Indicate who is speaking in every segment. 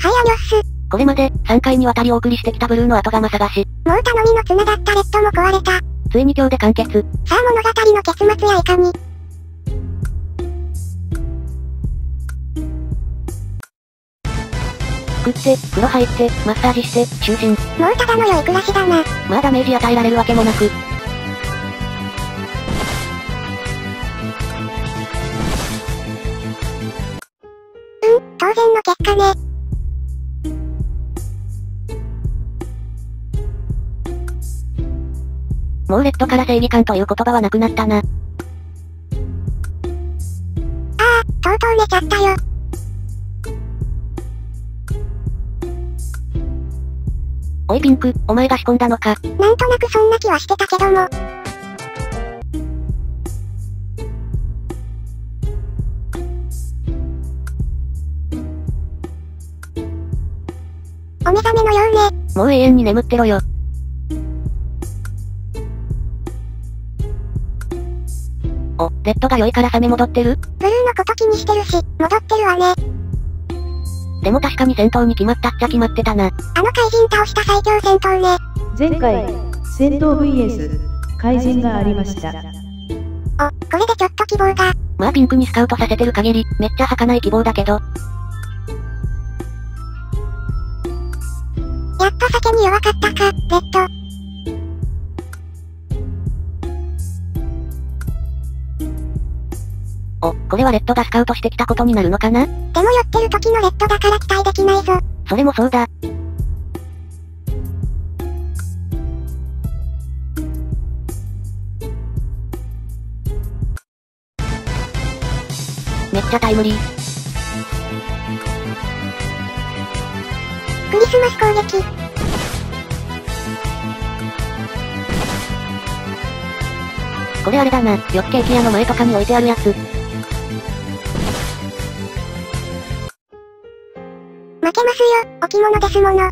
Speaker 1: はいアニョッス。
Speaker 2: これまで、3回にわたりお送りしてきたブルーの後釜探し。
Speaker 1: もう頼みの綱だったレッドも壊れた。
Speaker 2: ついに今日で完結。
Speaker 1: さあ物語の結末やいかに。
Speaker 2: 食って、風呂入って、マッサージして、就寝。
Speaker 1: もうただの良い暮らしだな。
Speaker 2: まあダメージ与えられるわけもなく。
Speaker 1: うん、当然の結果ね。
Speaker 2: もうレッドから正義感という言葉はなくなったな。
Speaker 1: ああ、とうとう寝ちゃったよ。
Speaker 2: おいピンク、お前が仕込んだのか。
Speaker 1: なんとなくそんな気はしてたけども。お目覚めのようね。
Speaker 2: もう永遠に眠ってろよ。お、レッドが良いからサメ戻ってる？
Speaker 1: ブルーのこと気にしてるし、戻ってるわね。
Speaker 2: でも確かに戦闘に決まったっちゃ決まってたな。
Speaker 1: あの怪人倒した最強戦闘ね。
Speaker 3: 前回、戦闘 VS、怪人がありました。
Speaker 1: お、これでちょっと希望が。
Speaker 2: まあピンクにスカウトさせてる限り、めっちゃ儚い希望だけど。
Speaker 1: やっと酒に弱かったか、レッド。
Speaker 2: これはレッドがスカウトしてきたことになるのかな？
Speaker 1: でも寄ってる時のレッドだから期待できないぞ。
Speaker 2: それもそうだ。めっちゃタイムリー。
Speaker 1: クリスマス攻撃。
Speaker 2: これあれだな、よくケーキ屋の前とかに置いてあるやつ。
Speaker 1: 負けますよ、置物ですもの。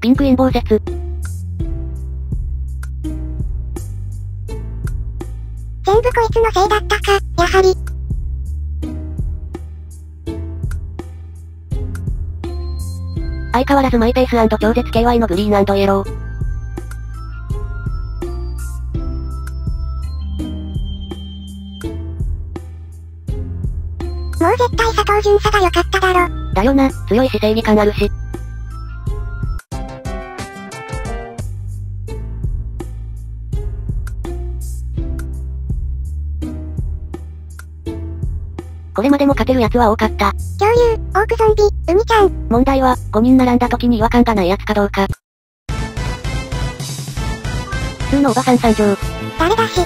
Speaker 2: ピンク陰謀説。
Speaker 1: 全部こいつのせいだったか、やはり。
Speaker 2: 相変わらずマイペース超絶 KY のグリーンイエロー。
Speaker 1: う絶対佐藤巡査が良かっただろ。
Speaker 2: だよな、強いし正義感あるし。これまでも勝てる奴は多かった。
Speaker 1: 恐竜、オークゾンビ、海ちゃん。
Speaker 2: 問題は、5人並んだ時に違和感がない奴かどうか。普通のおばさん参上。
Speaker 1: 誰だし。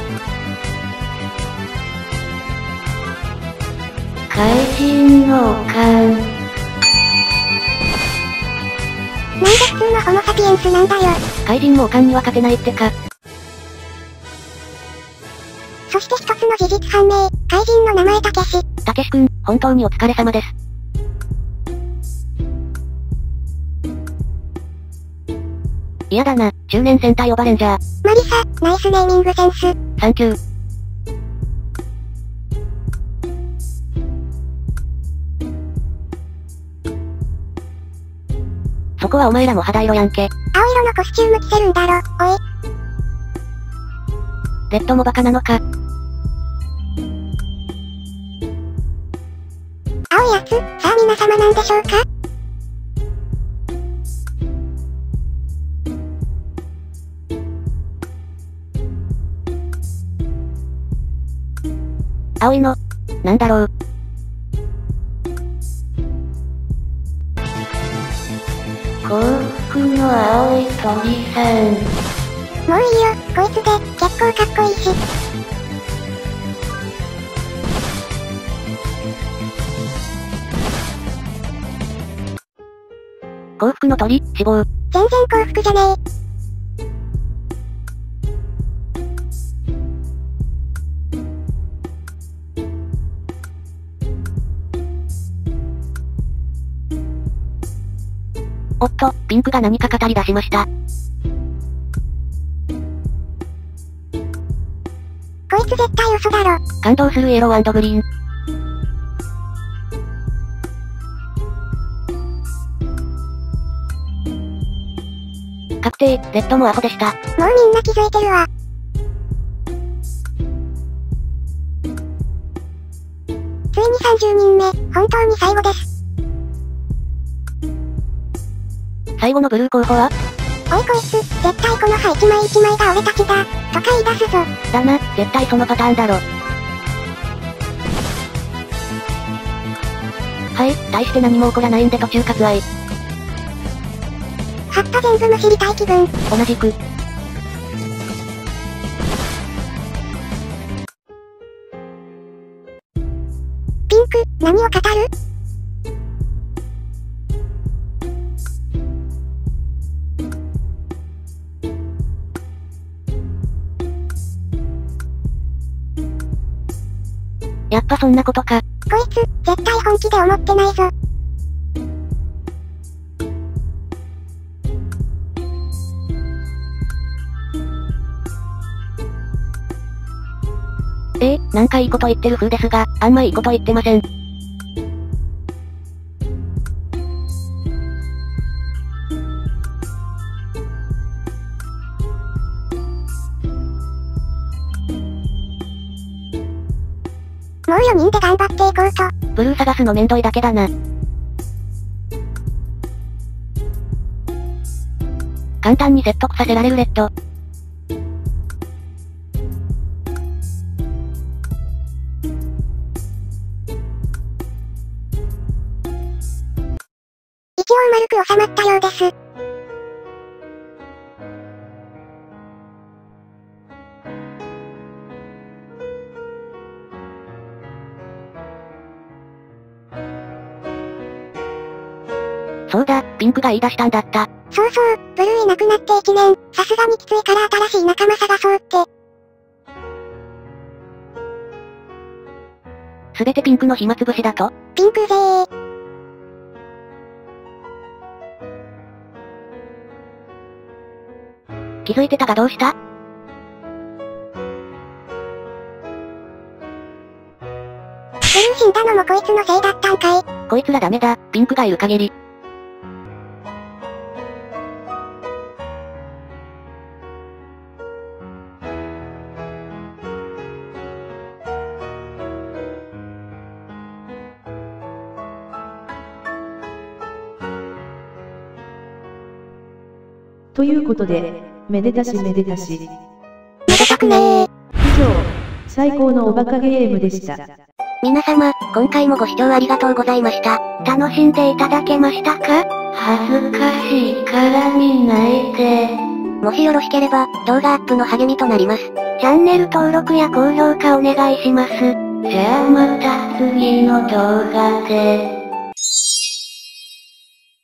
Speaker 2: 怪人の勘。
Speaker 1: なんで普通のホモサピエンスなんだよ。
Speaker 2: 怪人もおかんには勝てないってか。
Speaker 1: そして一つの事実判明、怪人の名前たけし。
Speaker 2: たけしくん、本当にお疲れ様です。嫌だな、中年戦隊オバレンジャー。
Speaker 1: マリサ、ナイスネーミングセンス。
Speaker 2: サンキュー。そこはお前らも肌色やんけ。
Speaker 1: 青色のコスチューム着せるんだろ、おい。
Speaker 2: レッドもバカなのか。
Speaker 1: 青いやつ、さあ皆様なんでしょうか？
Speaker 2: 青いの、なんだろう。福の青い鳥さん。
Speaker 1: もういいよ、こいつで、結構かっこいいし。
Speaker 2: 幸福の鳥、死亡。
Speaker 1: 全然幸福じゃね
Speaker 2: おっと、ピンクが何か語り出しました。
Speaker 1: いつ絶対嘘だろ。
Speaker 2: 感動するイエローグリーン。確定、レッドもアホでした。もう
Speaker 1: みんな気づいてるわ。ついに30人目、本当に最後です。
Speaker 2: 最後のブルー候補は？
Speaker 1: おいこいつ、絶対この歯一枚一枚が俺たちだ、とか言い出すぞ。
Speaker 2: だな、絶対そのパターンだろ。はい、大して何も起こらないんで途中割愛。
Speaker 1: 葉っぱ全部むしりたい気分。
Speaker 2: 同じく。
Speaker 1: ピンク、何を語る？
Speaker 2: やっぱそんなことか。
Speaker 1: こいつ、絶対本気で思ってないぞ。
Speaker 2: ええー、なんかいいこと言ってる風ですが、あんまいいこと言ってません。
Speaker 1: 4人で頑張っていこうと。
Speaker 2: ブルー探すのめんどいだけだな。簡単に説得させられるレッド。
Speaker 1: 一応丸く収まったようです。
Speaker 2: そうだ、ピンクが言い出したんだった。
Speaker 1: そうそう、ブルーいなくなって1年、さすがにきついから新しい仲間探そうって。
Speaker 2: すべてピンクの暇つぶしだと？
Speaker 1: ピンクぜー。
Speaker 2: 気づいてたがどうした？
Speaker 1: 死んだのもこいつのせいだったんかい。
Speaker 2: こいつらダメだ、ピンクがいる限り。
Speaker 3: ということで、めでたしめでたし。
Speaker 1: めでたくねー。以
Speaker 3: 上、最高のおバカゲームでした。
Speaker 2: 皆様、今回もご視聴ありがとうございました。楽しんでいただけましたか？恥ずかしいから見ないで。もしよろしければ、動画アップの励みとなります。チャンネル登録や高評価お願いします。じゃあまた次の動画で。